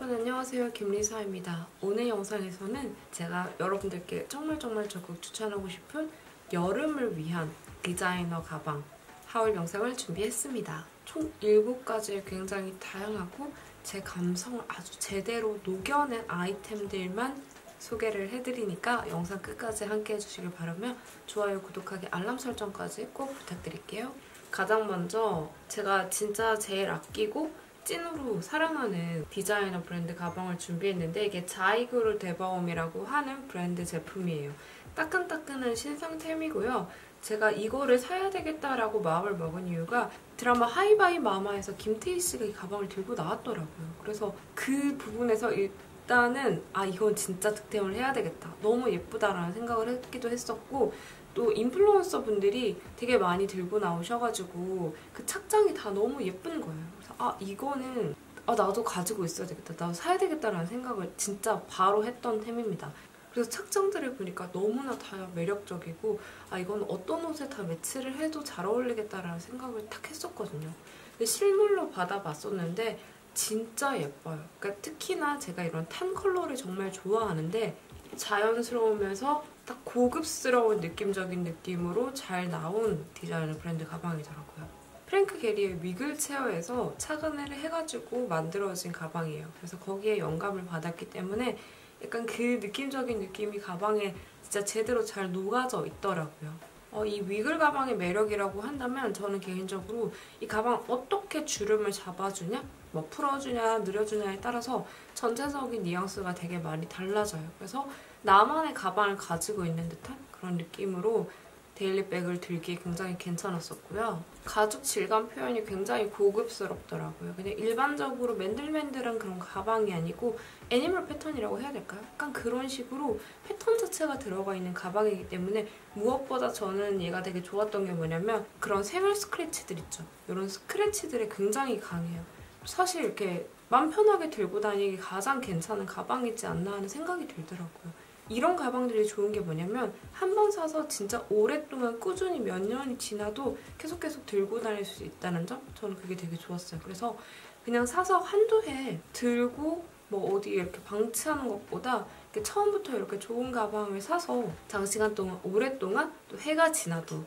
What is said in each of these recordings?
안녕하세요. 김리사입니다. 오늘 영상에서는 제가 여러분들께 정말 정말 적극 추천하고 싶은 여름을 위한 디자이너 가방 하울 영상을 준비했습니다 총 7가지의 굉장히 다양하고 제 감성을 아주 제대로 녹여낸 아이템들만 소개를 해드리니까 영상 끝까지 함께 해주시길 바라며 좋아요, 구독하기, 알람 설정까지 꼭 부탁드릴게요 가장 먼저 제가 진짜 제일 아끼고 찐으로 사랑하는 디자이너 브랜드 가방을 준비했는데 이게 자이그루 데바옴이라고 하는 브랜드 제품이에요. 따끈따끈한 신상템이고요. 제가 이거를 사야 되겠다라고 마음을 먹은 이유가 드라마 하이바이 마마에서 김태희 씨가 이 가방을 들고 나왔더라고요. 그래서 그 부분에서 일단은 아 이건 진짜 득템을 해야 되겠다. 너무 예쁘다라는 생각을 했기도 했었고 또 인플루언서 분들이 되게 많이 들고 나오셔가지고 그 착장이 다 너무 예쁜 거예요. 그래서 아 이거는 아 나도 가지고 있어야 되겠다. 나도 사야 되겠다라는 생각을 진짜 바로 했던 템입니다. 그래서 착장들을 보니까 너무나 다 매력적이고 아 이건 어떤 옷에 다 매치를 해도 잘 어울리겠다라는 생각을 딱 했었거든요. 실물로 받아봤었는데 진짜 예뻐요. 그러니까 특히나 제가 이런 탄 컬러를 정말 좋아하는데 자연스러우면서 딱 고급스러운 느낌적인 느낌으로 잘 나온 디자이너 브랜드 가방이더라고요. 프랭크 게리의 위글 체어에서 착안을 해가지고 만들어진 가방이에요. 그래서 거기에 영감을 받았기 때문에 약간 그 느낌적인 느낌이 가방에 진짜 제대로 잘 녹아져 있더라고요. 어, 이 위글 가방의 매력이라고 한다면 저는 개인적으로 이 가방 어떻게 주름을 잡아주냐, 뭐 풀어주냐, 늘려주냐에 따라서 전체적인 뉘앙스가 되게 많이 달라져요. 그래서 나만의 가방을 가지고 있는 듯한 그런 느낌으로 daily bag을 들기 굉장히 괜찮았었고요. 가죽 질감 표현이 굉장히 고급스럽더라고요. 그냥 일반적으로 맨들맨들한 그런 가방이 아니고 animal 패턴이라고 해야 될까요? 약간 그런 식으로 패턴 자체가 들어가 있는 가방이기 때문에 무엇보다 저는 얘가 되게 좋았던 게 뭐냐면 그런 생활 스크래치들 있죠. 이런 스크래치들이 굉장히 강해요. 사실 이렇게 맘 편하게 들고 다니기 가장 괜찮은 가방이지 않나 하는 생각이 들더라고요. 이런 가방들이 좋은 게 뭐냐면 한 번 사서 진짜 오랫동안 꾸준히 몇 년이 지나도 계속 계속 들고 다닐 수 있다는 점? 저는 그게 되게 좋았어요. 그래서 그냥 사서 한두 해 들고 뭐 어디 이렇게 방치하는 것보다 이렇게 처음부터 이렇게 좋은 가방을 사서 장시간 동안 오랫동안 또 해가 지나도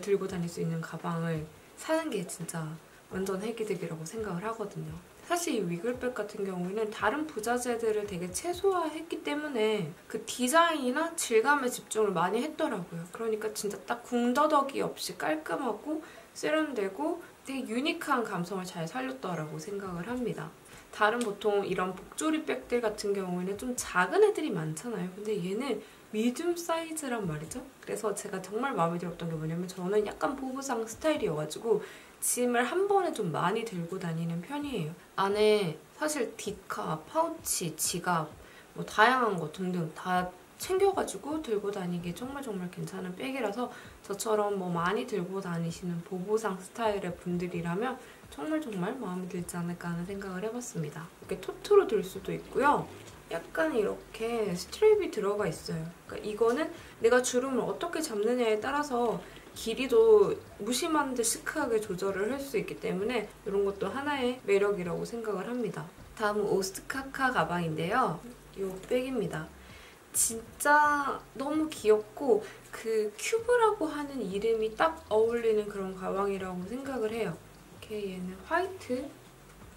들고 다닐 수 있는 가방을 사는 게 진짜 완전 획기득이라고 생각을 하거든요. 사실 이 위글백 같은 경우에는 다른 부자재들을 되게 최소화했기 때문에 그 디자인이나 질감에 집중을 많이 했더라고요. 그러니까 진짜 딱 궁더더기 없이 깔끔하고 세련되고 되게 유니크한 감성을 잘 살렸다고 생각을 합니다. 다른 보통 이런 복조리 백들 같은 경우에는 좀 작은 애들이 많잖아요. 근데 얘는 미디움 사이즈란 말이죠. 그래서 제가 정말 마음에 들었던 게 뭐냐면 저는 약간 보부상 스타일이어가지고 짐을 한 번에 좀 많이 들고 다니는 편이에요. 안에 사실 디카, 파우치, 지갑 뭐 다양한 거 등등 다 챙겨가지고 들고 다니기 정말 정말 괜찮은 백이라서 저처럼 뭐 많이 들고 다니시는 보보상 스타일의 분들이라면 정말 정말 마음에 들지 않을까 하는 생각을 해봤습니다. 이렇게 토트로 들 수도 있고요. 약간 이렇게 스트랩이 들어가 있어요. 그러니까 이거는 내가 주름을 어떻게 잡느냐에 따라서 길이도 무심한 듯 시크하게 조절을 할 수 있기 때문에 이런 것도 하나의 매력이라고 생각을 합니다. 다음은 오스트카카 가방인데요. 이 백입니다. 진짜 너무 귀엽고 그 큐브라고 하는 이름이 딱 어울리는 그런 가방이라고 생각을 해요. 이렇게 얘는 화이트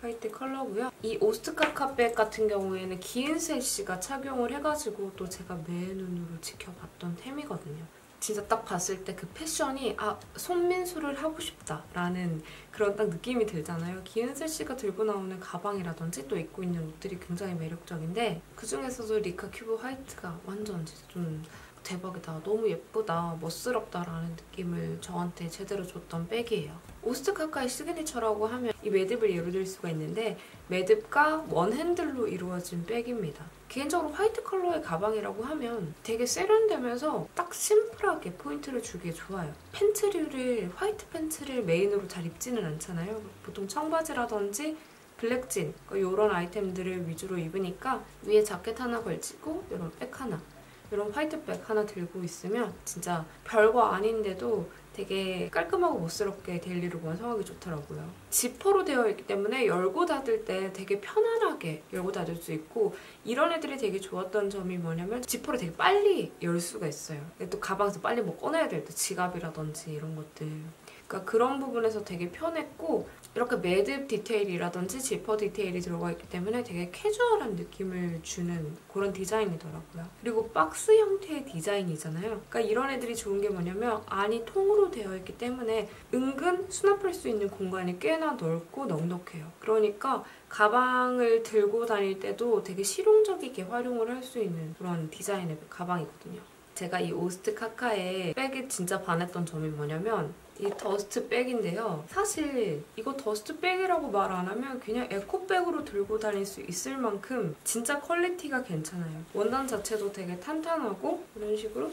화이트 컬러고요. 이 오스트카카 백 같은 경우에는 기은세 씨가 착용을 해가지고 또 제가 매 눈으로 지켜봤던 템이거든요. 진짜 딱 봤을 때 그 패션이 아 손민수를 하고 싶다라는 그런 딱 느낌이 들잖아요. 기은세 씨가 들고 나오는 가방이라든지 또 입고 있는 옷들이 굉장히 매력적인데 그중에서도 리카 큐브 화이트가 완전 진짜 좀 대박이다, 너무 예쁘다, 멋스럽다라는 느낌을 저한테 제대로 줬던 백이에요. 오스트카카의 signature라고 하면 이 매듭을 예로 들 수가 있는데 매듭과 one handle로 이루어진 백입니다. 개인적으로 화이트 컬러의 가방이라고 하면 되게 세련되면서 딱 심플하게 포인트를 주기에 좋아요. 팬츠류를 화이트 팬츠를 메인으로 잘 입지는 않잖아요. 보통 청바지라든지 블랙진 이런 아이템들을 위주로 입으니까 위에 자켓 하나 걸치고 이런 백 하나 이런 화이트백 하나 들고 있으면 진짜 별거 아닌데도 되게 깔끔하고 멋스럽게 daily look 완성하기 좋더라고요. 지퍼로 되어 있기 때문에 열고 닫을 때 되게 편안하게 열고 닫을 수 있고 이런 애들이 되게 좋았던 점이 뭐냐면 지퍼를 되게 빨리 열 수가 있어요. 또 가방에서 빨리 뭐 꺼내야 될 때 지갑이라든지 이런 것들 그러니까 그런 부분에서 되게 편했고 이렇게 매듭 디테일이라든지 지퍼 디테일이 들어가 있기 때문에 되게 캐주얼한 느낌을 주는 그런 디자인이더라고요. 그리고 박스 형태의 디자인이잖아요. 그러니까 이런 애들이 좋은 게 뭐냐면 안이 통으로 되어 있기 때문에 은근 수납할 수 있는 공간이 꽤나 넓고 넉넉해요. 그러니까 가방을 들고 다닐 때도 되게 실용적이게 활용을 할 수 있는 그런 디자인의 가방이거든요. 제가 이 오스트 카카의 백에 진짜 반했던 점이 뭐냐면 이 dust bag인데요. 사실 이거 dust bag이라고 말 안 하면 그냥 에코백으로 들고 다닐 수 있을 만큼 진짜 quality가 괜찮아요. 원단 자체도 되게 탄탄하고 이런 식으로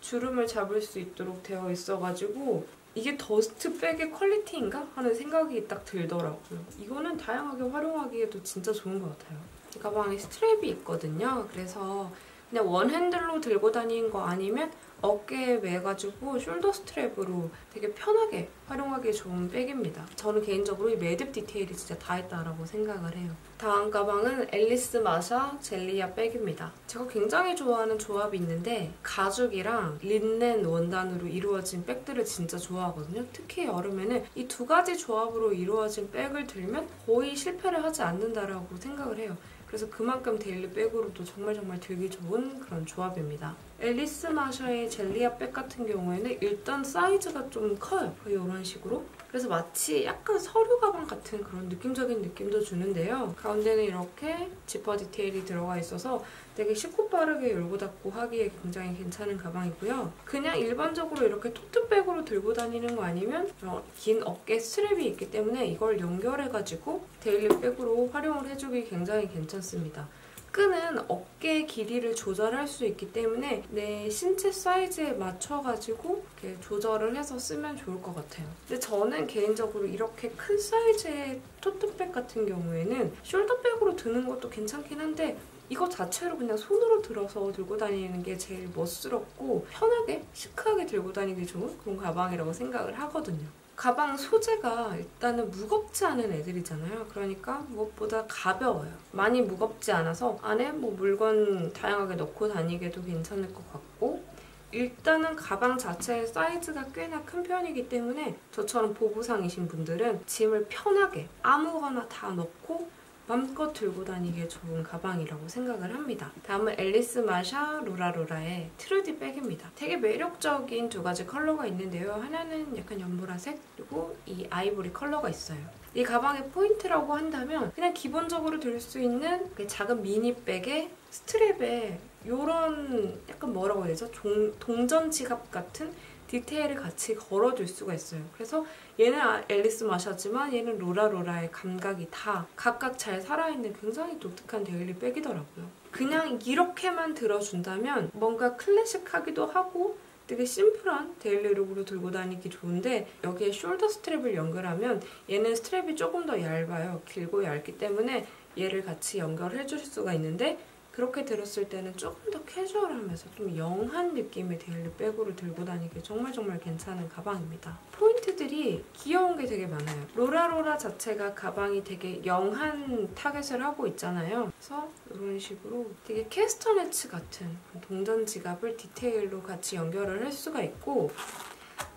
주름을 잡을 수 있도록 되어 있어가지고 이게 dust bag의 quality인가? 하는 생각이 딱 들더라고요. 이거는 다양하게 활용하기에도 진짜 좋은 것 같아요. 이 가방에 strap이 있거든요. 그래서 그냥 one handle로 들고 다니는 거 아니면 어깨에 매가지고 shoulder strap으로 되게 편하게 활용하기 좋은 백입니다. 저는 개인적으로 이 매듭 디테일이 진짜 다 했다라고 생각을 해요. 다음 가방은 앨리스 마샤 젤리아 백입니다. 제가 굉장히 좋아하는 조합이 있는데 가죽이랑 린넨 원단으로 이루어진 백들을 진짜 좋아하거든요. 특히 여름에는 이 두 가지 조합으로 이루어진 백을 들면 거의 실패를 하지 않는다라고 생각을 해요. 그래서 그만큼 daily bag으로도 정말 정말 들기 좋은 그런 조합입니다. 앨리스 마샤의 젤리아 백 같은 경우에는 일단 사이즈가 좀 커요. 이런 식으로. 그래서 마치 약간 서류 가방 같은 그런 느낌적인 느낌도 주는데요. 가운데는 이렇게 지퍼 디테일이 들어가 있어서 되게 쉽고 빠르게 열고 닫고 하기에 굉장히 괜찮은 가방이고요. 그냥 일반적으로 이렇게 토트백으로 들고 다니는 거 아니면 긴 어깨 strap이 있기 때문에 이걸 연결해가지고 daily bag으로 활용을 해주기 굉장히 괜찮습니다. 끈은 어깨 길이를 조절할 수 있기 때문에 내 신체 사이즈에 맞춰가지고 이렇게 조절을 해서 쓰면 좋을 것 같아요. 근데 저는 개인적으로 이렇게 큰 사이즈의 토트백 같은 경우에는 숄더백으로 드는 것도 괜찮긴 한데 이거 자체로 그냥 손으로 들어서 들고 다니는 게 제일 멋스럽고 편하게 시크하게 들고 다니기 좋은 그런 가방이라고 생각을 하거든요. 가방 소재가 일단은 무겁지 않은 애들이잖아요. 그러니까 무엇보다 가벼워요. 많이 무겁지 않아서 안에 뭐 물건 다양하게 넣고 다니기도 괜찮을 것 같고 일단은 가방 자체의 사이즈가 꽤나 큰 편이기 때문에 저처럼 보부상이신 분들은 짐을 편하게 아무거나 다 넣고 맘껏 들고 다니기에 좋은 가방이라고 생각을 합니다. 다음은 앨리스 마샤 로라로라의 트루디 백입니다. 되게 매력적인 두 가지 컬러가 있는데요. 하나는 약간 연보라색 그리고 이 아이보리 컬러가 있어요. 이 가방의 포인트라고 한다면 그냥 기본적으로 들 수 있는 그 작은 미니백에 strap에 이런 약간 뭐라고 해야 되죠? 동전 지갑 같은 디테일을 같이 걸어줄 수가 있어요. 그래서 얘는 아, 앨리스 마샤지만 얘는 로라로라의 감각이 다 각각 잘 살아있는 굉장히 독특한 daily bag이더라고요. 그냥 이렇게만 들어준다면 뭔가 클래식하기도 하고 되게 심플한 daily look으로 들고 다니기 좋은데 여기에 shoulder strap을 연결하면 얘는 strap이 조금 더 얇아요. 길고 얇기 때문에 얘를 같이 연결해 줄 수가 있는데 그렇게 들었을 때는 조금 더 캐주얼하면서 좀 young한 느낌의 daily bag으로 들고 다니기 정말 정말 괜찮은 가방입니다. 포인트들이 귀여운 게 되게 많아요. 로라로라 자체가 가방이 되게 young한 타겟을 하고 있잖아요. 그래서 이런 식으로 되게 캐스터네츠 같은 동전 지갑을 디테일로 같이 연결을 할 수가 있고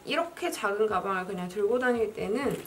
이렇게 작은 가방을 그냥 들고 다닐 때는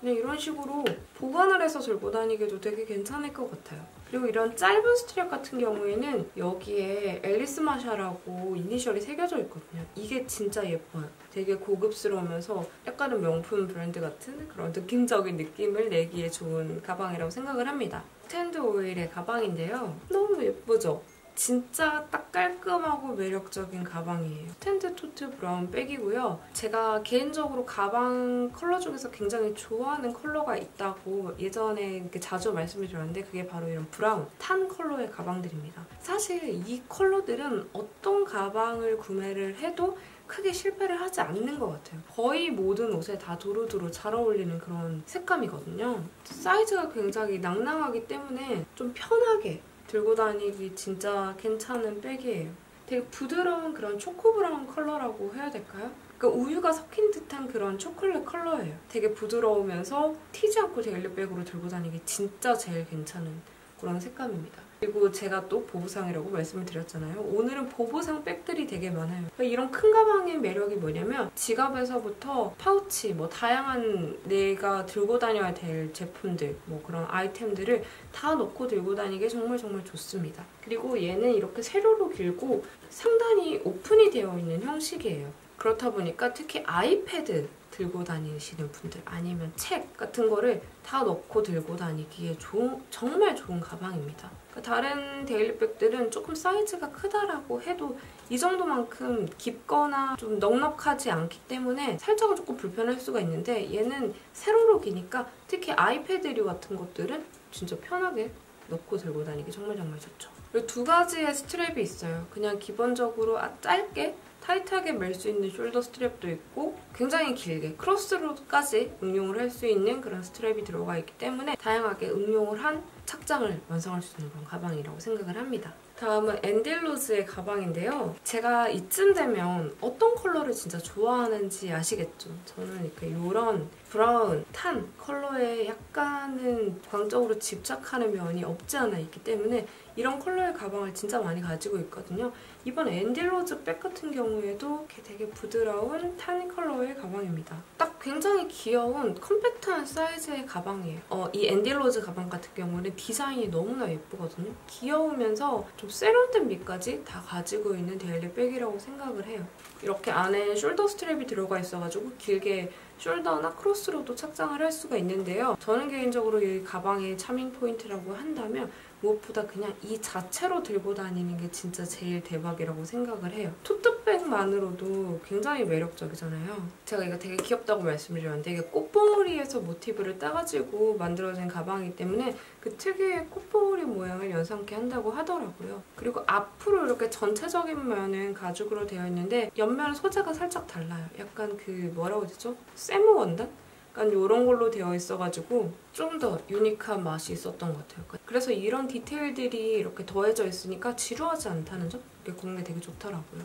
그냥 이런 식으로 보관을 해서 들고 다니기도 되게 괜찮을 것 같아요. 그리고 이런 짧은 스트랩 같은 경우에는 여기에 앨리스 마샤라고 이니셜이 새겨져 있거든요. 이게 진짜 예뻐요. 되게 고급스러우면서 약간은 명품 브랜드 같은 그런 느낌적인 느낌을 내기에 좋은 가방이라고 생각을 합니다. 스탠드 오일의 가방인데요. 너무 예쁘죠? 진짜 딱 깔끔하고 매력적인 가방이에요. stand tote brown bag이고요. 제가 개인적으로 가방 컬러 중에서 굉장히 좋아하는 컬러가 있다고 예전에 자주 말씀을 드렸는데 그게 바로 이런 brown, tan 컬러의 가방들입니다. 사실 이 컬러들은 어떤 가방을 구매를 해도 크게 실패를 하지 않는 것 같아요. 거의 모든 옷에 다 두루두루 잘 어울리는 그런 색감이거든요. 사이즈가 굉장히 낭낭하기 때문에 좀 편하게 들고 다니기 진짜 괜찮은 백이에요. 되게 부드러운 그런 초코 brown 컬러라고 해야 될까요? 그러니까 우유가 섞인 듯한 그런 초콜릿 컬러예요. 되게 부드러우면서 튀지 않고 daily bag으로 들고 다니기 진짜 제일 괜찮은 그런 색감입니다. 그리고 제가 또 보부상이라고 말씀을 드렸잖아요. 오늘은 보부상 백들이 되게 많아요. 그러니까 이런 큰 가방의 매력이 뭐냐면 지갑에서부터 파우치, 뭐 다양한 내가 들고 다녀야 될 제품들, 뭐 그런 아이템들을 다 넣고 들고 다니기 정말 정말 좋습니다. 그리고 얘는 이렇게 세로로 길고 상단이 오픈이 되어 있는 형식이에요. 그렇다 보니까 특히 아이패드 들고 다니시는 분들 아니면 책 같은 거를 다 넣고 들고 다니기에 좋은, 정말 좋은 가방입니다. 그러니까 다른 데일리백들은 조금 사이즈가 크다라고 해도 이 정도만큼 깊거나 좀 넉넉하지 않기 때문에 살짝은 조금 불편할 수가 있는데 얘는 세로로 기니까 특히 아이패드류 같은 것들은 진짜 편하게 넣고 들고 다니기 정말 정말 좋죠. 그리고 두 가지의 strap이 있어요. 그냥 기본적으로 아, 짧게 타이트하게 멜 수 있는 shoulder strap도 있고 굉장히 길게 크로스로까지 응용을 할 수 있는 그런 strap이 들어가 있기 때문에 다양하게 응용을 한 착장을 완성할 수 있는 그런 가방이라고 생각을 합니다. 다음은 앤딜로즈의 가방인데요. 제가 이쯤 되면 어떤 컬러를 진짜 좋아하는지 아시겠죠? 저는 이렇게 이런 brown, tan 컬러에 약간은 광적으로 집착하는 면이 없지 않아 있기 때문에 이런 컬러의 가방을 진짜 많이 가지고 있거든요. 이번 앤딜로즈 백 같은 경우에도 되게 부드러운 tan 컬러의 가방입니다. 딱 굉장히 귀여운 컴팩트한 사이즈의 가방이에요. 어, 이 앤딜로즈 가방 같은 경우는 디자인이 너무나 예쁘거든요. 귀여우면서 좀 세련된 미까지 다 가지고 있는 daily bag이라고 생각을 해요. 이렇게 안에 shoulder strap이 들어가 있어가지고 길게 shoulder나 크로스로도 착장을 할 수가 있는데요. 저는 개인적으로 이 가방의 charming point라고 한다면 무엇보다 그냥 이 자체로 들고 다니는 게 진짜 제일 대박이라고 생각을 해요. 토트백만으로도 굉장히 매력적이잖아요. 제가 이거 되게 귀엽다고 말씀드렸는데 이게 꽃봉오리에서 모티브를 따가지고 만들어진 가방이기 때문에 그 특유의 꽃봉오리 모양을 연상케 한다고 하더라고요. 그리고 앞으로 이렇게 전체적인 면은 가죽으로 되어 있는데 옆면 소재가 살짝 달라요. 약간 그 뭐라고 되죠? 세무 원단? 약간 이런 걸로 되어 있어가지고 좀 더 유니크한 맛이 있었던 것 같아요. 그래서 이런 디테일들이 이렇게 더해져 있으니까 지루하지 않다는 점? 이게 공개 되게 좋더라고요.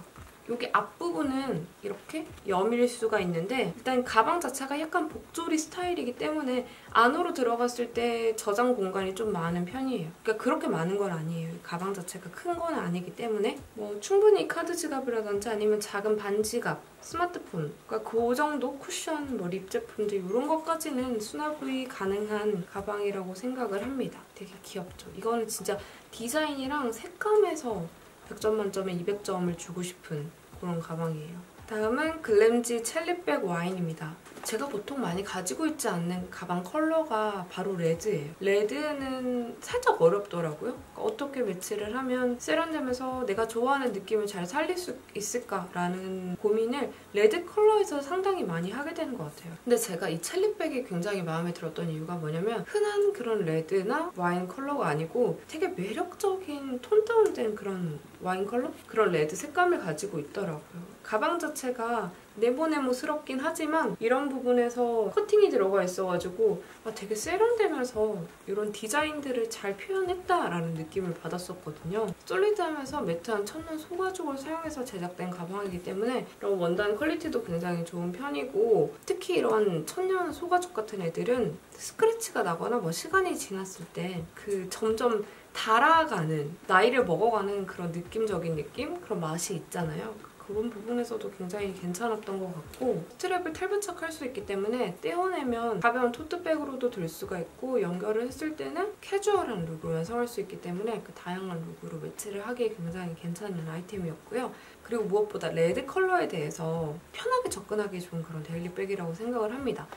여기 앞부분은 이렇게 여밀 수가 있는데 일단 가방 자체가 약간 복조리 스타일이기 때문에 안으로 들어갔을 때 저장 공간이 좀 많은 편이에요. 그러니까 그렇게 많은 건 아니에요. 가방 자체가 큰 건 아니기 때문에 뭐 충분히 카드 지갑이라든지 아니면 작은 반지갑, 스마트폰 그러니까 그 정도 쿠션, 뭐 립 제품들 이런 것까지는 수납이 가능한 가방이라고 생각을 합니다. 되게 귀엽죠. 이거는 진짜 디자인이랑 색감에서 100점 만점에 200점을 주고 싶은 그런 가방이에요. 다음은 글램지 첼리백 와인입니다. 제가 보통 많이 가지고 있지 않는 가방 컬러가 바로 red예요. red는 살짝 어렵더라고요. 그러니까 어떻게 매치를 하면 세련되면서 내가 좋아하는 느낌을 잘 살릴 수 있을까라는 고민을 red 컬러에서 상당히 많이 하게 되는 것 같아요. 근데 제가 이 첼리백이 굉장히 마음에 들었던 이유가 뭐냐면 흔한 그런 red나 와인 컬러가 아니고 되게 매력적인 tone down된 그런 와인 컬러? 그런 red 색감을 가지고 있더라고요. 가방 자체가 네모네모스럽긴 하지만 이런 부분에서 커팅이 들어가 있어가지고 아, 되게 세련되면서 이런 디자인들을 잘 표현했다라는 느낌을 받았었거든요. solid하면서 matte한 천연 소가죽을 사용해서 제작된 가방이기 때문에 이런 원단 quality도 굉장히 좋은 편이고 특히 이런 천연 소가죽 같은 애들은 scratch가 나거나 뭐 시간이 지났을 때 그 점점 닳아가는 나이를 먹어가는 그런 느낌적인 느낌? 그런 맛이 있잖아요. 그런 부분에서도 굉장히 괜찮았던 것 같고 strap을 탈부착할 수 있기 때문에 떼어내면 가벼운 tote bag으로도 들 수가 있고 연결을 했을 때는 캐주얼한 look을 완성할 수 있기 때문에 그 다양한 look으로 매치를 하기에 굉장히 괜찮은 아이템이었고요. 그리고 무엇보다 red 컬러에 대해서 편하게 접근하기 좋은 그런 daily bag이라고 생각을 합니다.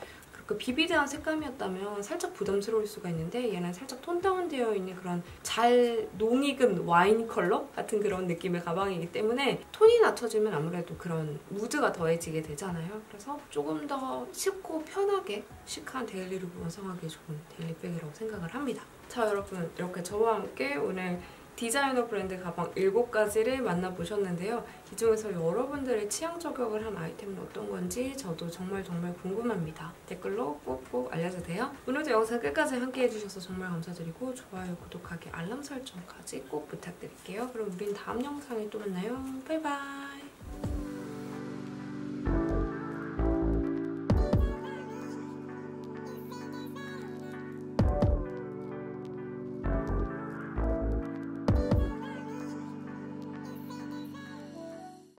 그 vivid한 색감이었다면 살짝 부담스러울 수가 있는데 얘는 살짝 tone down되어 있는 그런 잘 농익은 와인 컬러 같은 그런 느낌의 가방이기 때문에 톤이 낮춰지면 아무래도 그런 무드가 더해지게 되잖아요. 그래서 조금 더 쉽고 편하게 chic한 daily look 완성하기 좋은 daily bag이라고 생각을 합니다. 자 여러분 이렇게 저와 함께 오늘 디자이너 브랜드 가방 7가지를 만나보셨는데요. 이 중에서 여러분들의 취향 저격을 한 아이템은 어떤 건지 저도 정말 정말 궁금합니다. 댓글로 꼭꼭 알려주세요. 오늘도 영상 끝까지 함께 해주셔서 정말 감사드리고 좋아요, 구독하기, 알람 설정까지 꼭 부탁드릴게요. 그럼 우린 다음 영상에 또 만나요. 바이바이.